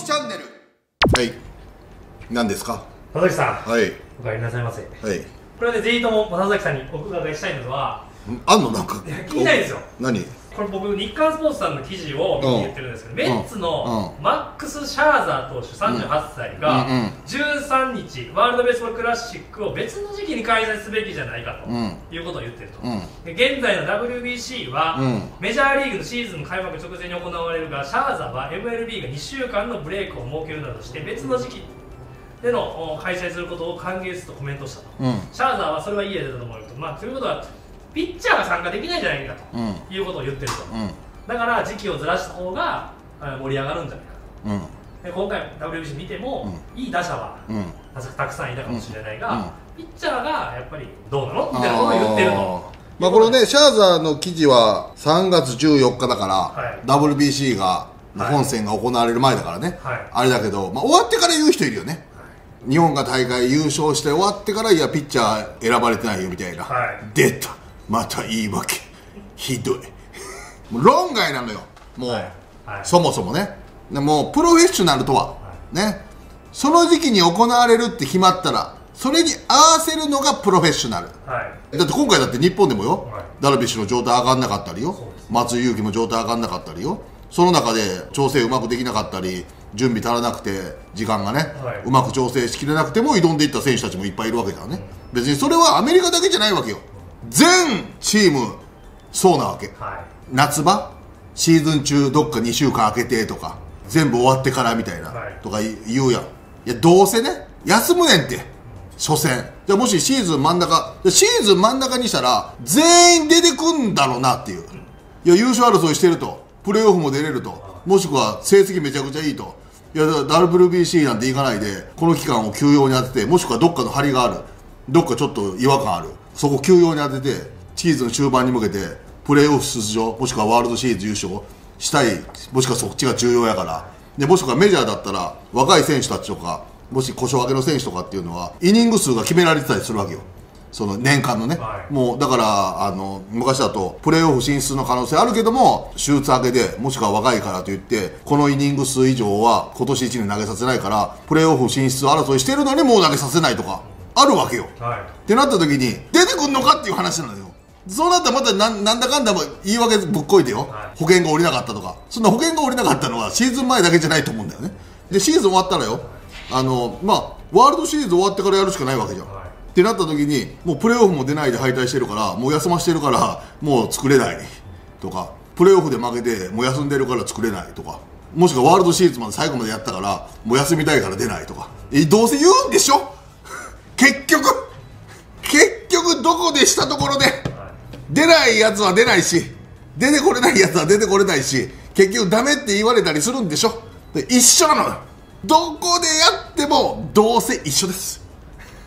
木チャンネル。はい。何ですか？田崎さん、はい。お帰りなさいませ。はい。これでぜひとも田崎さんにお伺いしたいのは、あんのなんか？いや聞きたいですよ。お何？これ僕、日刊スポーツさんの記事を見て言ってるんですけど、メッツのうマックス・シャーザー投手38歳がうんうん。13日、ワールドベースボールクラシックを別の時期に開催すべきじゃないかとうん。いうことを言ってると。現在の WBC は、うん。メジャーリーグのシーズン開幕直前に行われるがシャーザーは MLB が2週間のブレイクを設けるなどして別の時期でのお開催することを歓迎するとコメントしたと、うん。シャーザーはそれはいい例だと思うと、まあ、ということはピッチャーが参加できないんじゃないかうん。ということを言ってると。うん。だから時期をずらした方があ盛り上がるんじゃないかうん。とで今回 WBC 見ても、いい打者はうん。たたくさんいたかもしれないが、うん。ピッチャーがやっぱりどうなのみたいなことを言ってると。まあこのねシャーザーの記事は3月14日だから、はい。WBC がはい本戦が行われる前だからね、はい。あれだけど、まあ、終わってから言う人いるよね。日本が大会優勝して終わってからいやピッチャー選ばれてないよみたいな、はい。出たまた言い訳。ひどい。もう論外なのよ。もう、はい。はい。そもそもね。でもうプロフェッショナルとは、ね。その時期に行われるって決まったらそれに合わせるのがプロフェッショナル。はい。だって今回だって日本でもよ、はい。ダルビッシュの状態上がんなかったりよ。松井裕樹も状態上がんなかったりよ。その中で調整うまくできなかったり準備足らなくて時間がね、はい。うまく調整しきれなくても挑んでいった選手たちもいっぱいいるわけだよね、別にそれはアメリカだけじゃないわけよ全チームそうなわけ。はい。夏場シーズン中どっか2週間空けてとか全部終わってからみたいな、はい。とか言うやん。いやどうせね休むねんって初戦。じゃあもしシーズン真ん中シーズン真ん中にしたら全員出てくんだろうなっていう。いや優勝争いしてるとプレーオフも出れるともしくは成績めちゃくちゃいいと。いや WBC なんて行かないでこの期間を休養に当ててもしくはどっかの張りがある。どっかちょっと違和感あるそこ休養に当ててシーズン終盤に向けてプレーオフ出場もしくはワールドシリーズ優勝したいもしくはそっちが重要やから。でもしくはメジャーだったら若い選手たちとかもし故障明けの選手とかっていうのはイニング数が決められてたりするわけよ。その年間のね、はい。もうだからあの昔だとプレーオフ進出の可能性あるけども手術明けでもしくは若いからといってこのイニング数以上は今年1年投げさせないからプレーオフ進出争いしてるのにもう投げさせないとかあるわけよ。はい。ってなった時に出てくんのかっていう話なのよ。そうなったらまたなんなんだかんだも言い訳ぶっこいてよ、はい。保険が下りなかったとか。そんな保険が下りなかったのはシーズン前だけじゃないと思うんだよね。でシーズン終わったらよ。あのまあワールドシリーズ終わってからやるしかないわけじゃん、はい。ってなった時にもうプレーオフも出ないで敗退してるからもう休ましてるからもう作れないとかプレーオフで負けてもう休んでるから作れない。とか。もしくはワールドシリーズまで最後までやったからもう休みたいから出ない。とか。えどうせ言うんでしょ？結局結局どこでしたところで出ないやつは出ないし出てこれないやつは出てこれないし結局ダメって言われたりするんでしょ。で一緒なのよ。どこでやってもどうせ一緒です。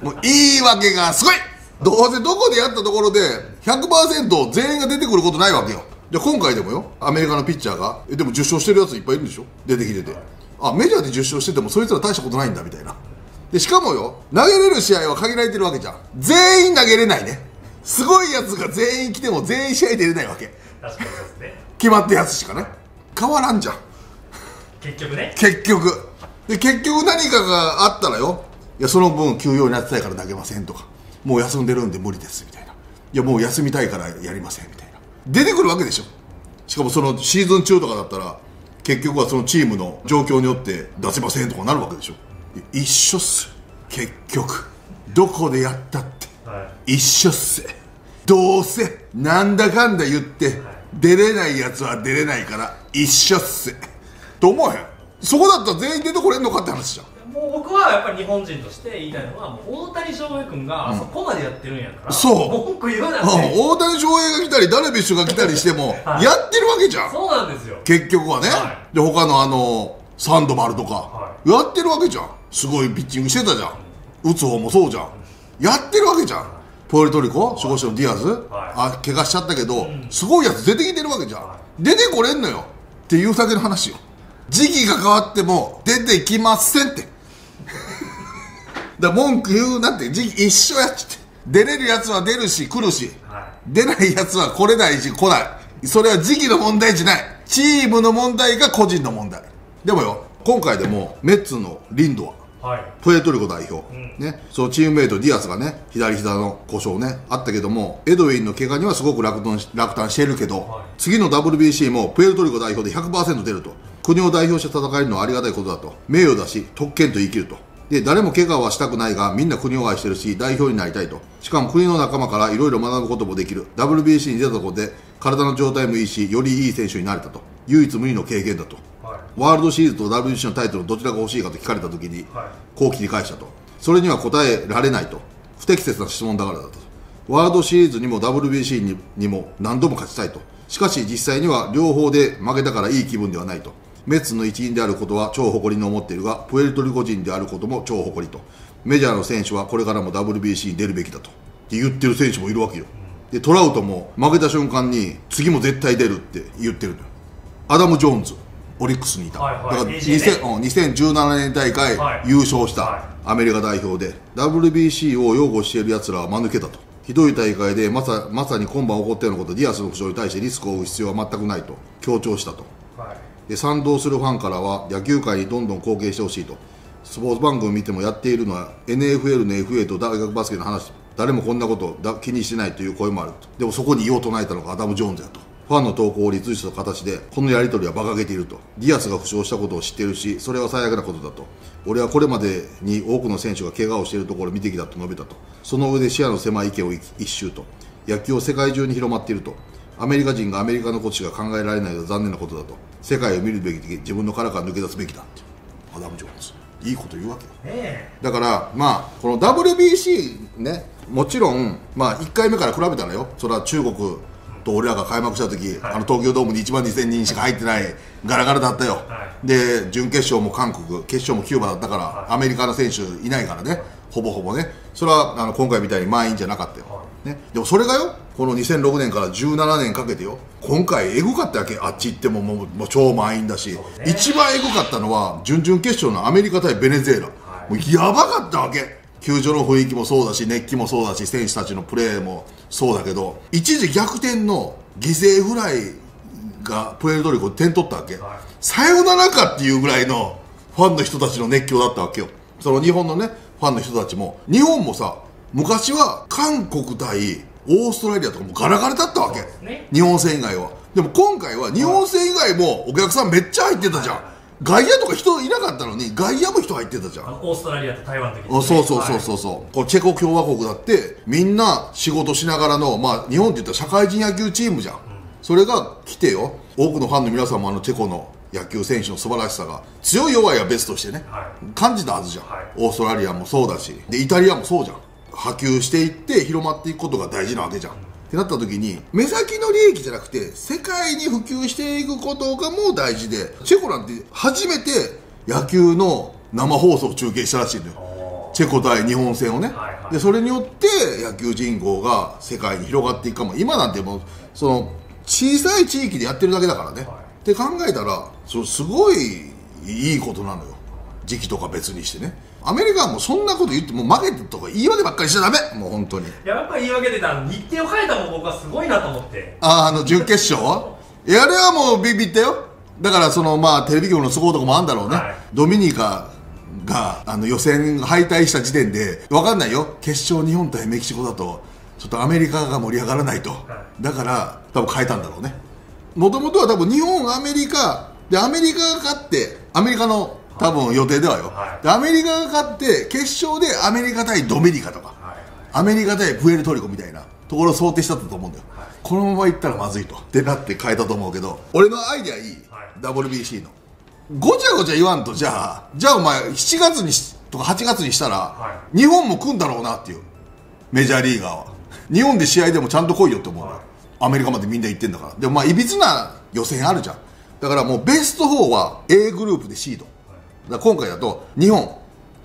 もう言い訳がすごい。どうせどこでやったところで100%全員が出てくることないわけよ。で今回でもよアメリカのピッチャーがえでも10勝してるやついっぱいいるんでしょ。出てきてて。あメジャーで10勝しててもそいつら大したことないんだみたいな。でしかもよ投げれる試合は限られてるわけじゃん。全員投げれないね。すごいやつが全員来ても全員試合出れないわけ。確かにそうですね。決まったやつしかね。変わらんじゃん。結局ね。結局。で結局何かがあったらよいやその分休養になってたいから投げませんとか。もう休んでるんで無理ですみたいな。いやもう休みたいからやりませんみたいな。出てくるわけでしょ。しかもそのシーズン中とかだったら結局はそのチームの状況によって出せませんとかなるわけでしょ一緒っす結局。どこでやったって。はい。一緒っすどうせなんだかんだ言って出れないやつは出れないから一緒っすと思わへん？そこだったら全員出てこれんのかって話じゃん。もう僕はやっぱり日本人として言いたいのはもう大谷翔平君があそこまでやってるんやから、そう。文句言うなうん。大谷翔平が来たりダルビッシュが来たりしてもはい。やってるわけじゃん。そうなんですよ。結局はね、はで他のあのサンドバルとか、はやってるわけじゃんすごいピッチングしてたじゃん。打つ方もそうじゃん。やってるわけじゃん。プエルトリコ守護神のディアズ、はい。あ怪我しちゃったけど、すごいやつ出てきてるわけじゃん、出てこれんのよ。っていうだけの話よ。時期が変わっても出てきませんって。だ文句言うなって時期一緒やっつって。出れるやつは出るし来るし。は出ないやつは来れないし来ない。それは時期の問題じゃない。チームの問題が個人の問題。でもよ今回でもメッツのリンドアはい。プエルトリコ代表、うん。ね、そのチームメイト、ディアスがね、左膝の故障ね、あったけども、エドウィンの怪我にはすごく落胆し落胆しているけど、はい。次の WBC もプエルトリコ代表で100%出ると、国を代表して戦えるのはありがたいことだと、名誉だし、特権と生きると。で誰も怪我はしたくないがみんな国を愛してるし代表になりたいと。しかも国の仲間からいろいろ学ぶこともできる。WBC に出たところで体の状態もいいしよりいい選手になれたと。唯一無二の経験だと。はいワールドシリーズと WBC のタイトルどちらが欲しいかと聞かれた時に、はい。こう切り返したと。それには答えられないと。不適切な質問だからだと。ワールドシリーズにも WBC ににも何度も勝ちたいと。しかし実際には両方で負けたからいい気分ではないと。メッツの一員であることは超誇りに思っているがプエルトリコ人であることも超誇りと。メジャーの選手はこれからも WBC に出るべきだと。って言ってる選手もいるわけよ。でトラウトも負けた瞬間に次も絶対出るって言ってるアダム・ジョーンズオリックスにいた、はいはい。だから AJ 2000うん2017年大会はい。優勝したはい。アメリカ代表で WBC を擁護している奴らは間抜けだと。ひどい大会でまさまさに今晩起こったようなことディアスの負傷に対してリスクを負う必要は全くないと強調したと。はい。で賛同するファンからは野球界にどんどん貢献してほしいと。スポーツ番組見てもやっているのは NFL の FA と大学バスケの話誰もこんなことだ気にしてないという声もあるでもそこに異を唱えたのがアダム・ジョーンズやとファンの投稿をリツイートした形でこのやり取りは馬鹿げていると。ディアスが負傷したことを知っているしそれは最悪なことだと。俺はこれまでに多くの選手が怪我をしているところを見てきたと述べたと。その上で視野の狭い意見を一蹴と。野球を世界中に広まっていると。アメリカ人がアメリカのことしか考えられないのは残念なことだと。世界を見るべきで自分の殻から抜け出すべきだって。アダム・ジョーンズ。いいこと言うわけだからまあこの WBC ねもちろんまあ1回目から比べたらよ。それは中国と俺らが開幕した時、はい。あの東京ドームに1万2000人しか入ってないガラガラだったよ、はで準決勝も韓国決勝もキューバだったから、はい。アメリカの選手いないからね。ほぼほぼね。それはあの今回みたいに満員じゃなかったよ、はね、でもそれがよこの2006年から17年かけてよ今回エグかったわけあっち行ってももうもう超満員だし、ね。一番エグかったのは準々決勝のアメリカ対ベネズエラ、はい。もうやばかったわけ球場の雰囲気もそうだし熱気もそうだし選手たちのプレーもそうだけど一時逆転の犠牲フライがプエルトリコで点取ったわけ、はい。さよならかっていうぐらいのファンの人たちの熱狂だったわけよ。その日本のねファンの人たちも。日本もさ昔は韓国対オーストラリアとかもガラガラだったわけ、ね。日本戦以外は。でも今回は日本戦以外もお客さんめっちゃ入ってたじゃん、外野とか人いなかったのに外野も人入ってたじゃん。オーストラリアと台湾の時にね。あそうそうそうそうそう、こうチェコ共和国だってみんな仕事しながらの、まあ、日本って言ったら社会人野球チームじゃん、それが来てよ。多くのファンの皆さんもあのチェコの野球選手の素晴らしさが。強い弱いは別としてね、はい。感じたはずじゃん、はい。オーストラリアもそうだし。でイタリアもそうじゃん。波及していって広まっていくことが大事なわけじゃん、ってなった時に目先の利益じゃなくて世界に普及していくことがもう大事でチェコなんて初めて野球の生放送を中継したらしいのよ。チェコ対日本戦をね、はいはい。でそれによって野球人口が世界に広がっていくかも。今なんてもうその小さい地域でやってるだけだからね、はい。って考えたらそうすごいいいことなのよ。時期とか別にしてねアメリカはもうそんなこと言ってもう負けてとか言い訳ばっかりしちゃダメ。もう本当に。いややっぱり言い訳でたの日程を変えたもん僕はすごいなと思って。ああの準決勝いやあれはもうビビったよ。だからそのまあテレビ局の都合とかもあるんだろうね、はい。ドミニカがあの予選敗退した時点で分かんないよ。決勝日本対メキシコだとちょっとアメリカが盛り上がらないと、はだから多分変えたんだろうね。もともとは多分日本アメリカでアメリカが勝ってアメリカの多分予定ではよ、はい。でアメリカが勝って決勝でアメリカ対ドミニカとかはい。アメリカ対プエルトリコみたいなところを想定したと思うんだよ、はい。このままいったらまずいと。ってなって変えたと思うけど俺のアイデアいい、はい。WBC の。ごちゃごちゃ言わんとじゃあじゃあお前7月にしとか8月にしたら、は日本も来んだろうなっていう。メジャーリーガーは。日本で試合でもちゃんと来いよって思うアメリカまでみんな行ってんだから。でもまあいびつな予選あるじゃん。だからもうベスト4は A グループでシードだ今回だと日本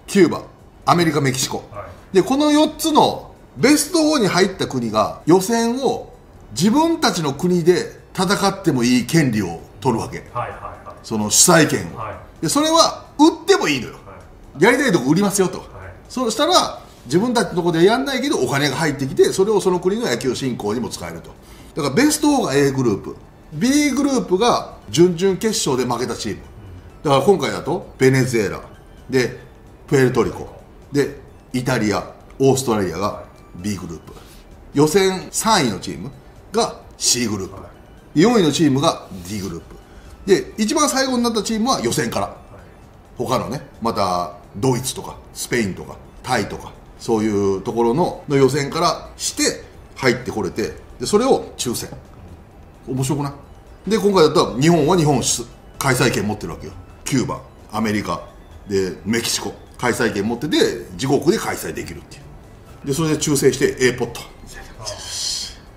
キューバアメリカメキシコ、はい。でこの4つのベスト4に入った国が予選を自分たちの国で戦ってもいい権利を取るわけ。はいはいはい。その主催権を、はでそれは売ってもいいのよ。はい。やりたいとこ売りますよと、はい。そうしたら自分たちのとこでやんないけどお金が入ってきてそれをその国の野球振興にも使えると。だからベスト4が A グループ。B グループが準々決勝で負けたチームだから今回だとベネズエラでプエルトリコでイタリアオーストラリアが B グループ。予選3位のチームが C グループ。4位のチームが D グループ。で一番最後になったチームは予選から。他のねまたドイツとかスペインとかタイとかそういうところのの予選からして入ってこれてでそれを抽選。面白くない？で今回だったら日本は日本開催権持ってるわけよ。キューバアメリカでメキシコ開催権持ってて自国で開催できるっていう。でそれで抽選して A ポット。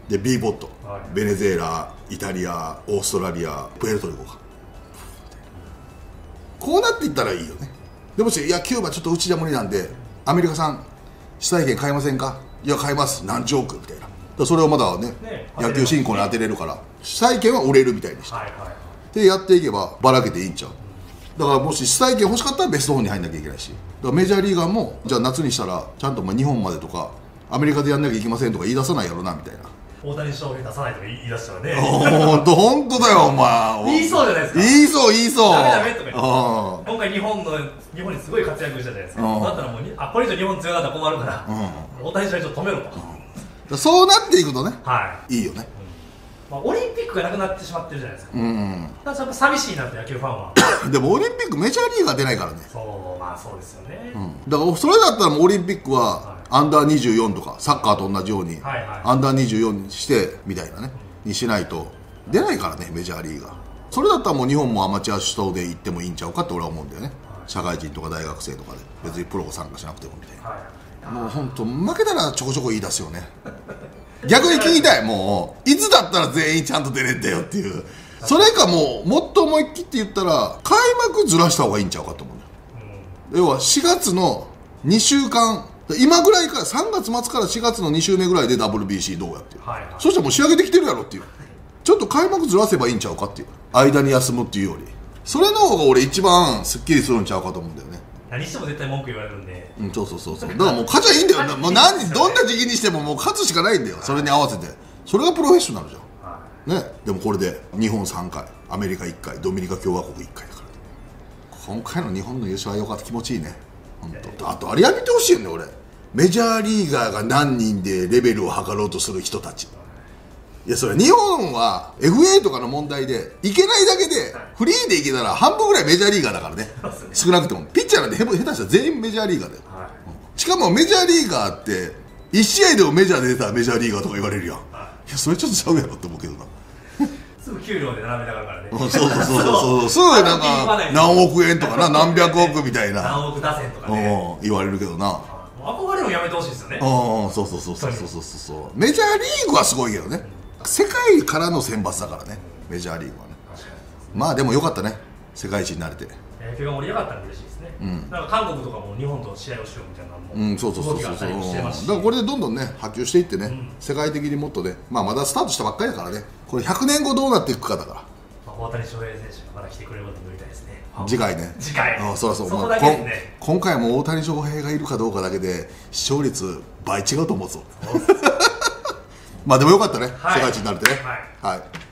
で B ポット、はい。ベネズエライタリアオーストラリアプエルトリコか。こうなっていったらいいよね。でもしいやキューバちょっとうちじゃ無理なんでアメリカさん主催権買えませんか？いや買えます。何十億みたいな。それをまだねね野球振興に当てれるから主催権は売れるみたいにしてはいはい。でやっていけばばらけていいんちゃう？だからもし主催権欲しかったらベスト4に入んなきゃいけないし。だからメジャーリーガーもじゃあ夏にしたらちゃんとまあ日本までとかアメリカでやんなきゃいけませんとか言い出さないやろなみたいな。大谷翔平出さないとか言い出したらね。本当本当だよお前。言いそうじゃないですか。言いそう言いそう。ダメダメとか言って。うん今回日本の日本にすごい活躍したじゃないですか。うんだったらもうにあこれ以上日本強かったら困るから大谷翔平ちょっと止めろと。そうなっていくとね。はい。いいよねまあオリンピックがなくなってしまってるじゃないですか。うんだからやっぱ寂しいなって野球ファンは。でもオリンピックメジャーリーガー出ないからね。そうまあそうですよね。だからそれだったらもうオリンピックははい。アンダー24とかサッカーと同じようにはいはい。アンダー24にしてみたいなね。にしないと出ないからねメジャーリーガーそれだったらもう日本もアマチュア主導で行ってもいいんちゃうかって俺は思うんだよね。社会人とか大学生とかで。別にプロが参加しなくてもみたいな。はい。もう本当負けたらちょこちょこ言い出すよね逆に聞きたいもう。いつだったら全員ちゃんと出れんだよっていう。それかもうもっと思いっきって言ったら開幕ずらした方がいいんちゃうかと思うのよ。要は4月の2週間今ぐらいから3月末から4月の2週目ぐらいで WBC どうやってはいはい。そしたらもう仕上げてきてるやろっていう。ちょっと開幕ずらせばいいんちゃうかっていう。間に休むっていうより。それの方が俺一番すっきりするんちゃうかと思うんだよね何しても絶対文句言われるんで。うん、そうそうそうそう。だからもう勝ちゃいいんだよ。もう何どんな時期にしてももう勝つしかないんだよ。それに合わせてそれがプロフェッショナルじゃはんね。でもこれで日本3回アメリカ1回ドミニカ共和国1回だから。今回の日本の優勝は良かった。気持ちいいね。本当。あとあれやめてほしいよね俺。メジャーリーガーが何人でレベルを測ろうとする人たちいやそれ日本は FA とかの問題でいけないだけでフリーでいけたら半分ぐらいメジャーリーガーだからね。少なくとも。ピッチャーなんて下手したら全員メジャーリーガーだよ。いはい。しかもメジャーリーガーって1試合でもメジャーで出たらメジャーリーガーとか言われるやん。い。やそれちょっとちゃうやろって思うけどな。すぐ給料で並べたからね。そうそうそうそう。そう。すぐなんか何億円とかな何百億みたいな。何億打線とかね。うん言われるけどな。憧れもやめてほしいですよね。うんそうそうそうそうそうそうそう。メジャーリーグはすごいけどね世界からの選抜だからねメジャーリーグはね。まあでもよかったね世界一になれて。野球が盛り上がったら嬉しいですね、なんか韓国とかも日本と試合をしようみたいなのもうん、そうそうそうそう。そうだからこれでどんどんね波及していってね、世界的にもっとねまあまだスタートしたばっかりだからね。これ100年後どうなっていくかだから。まあ大谷翔平選手がまだ来てくれることを祈りたいですね。次回ね。次回。あそうそうそこまあだけね。今回も大谷翔平がいるかどうかだけで視聴率倍違うと思うぞまあでもよかったね、はい。世界一になれてね。はい。はい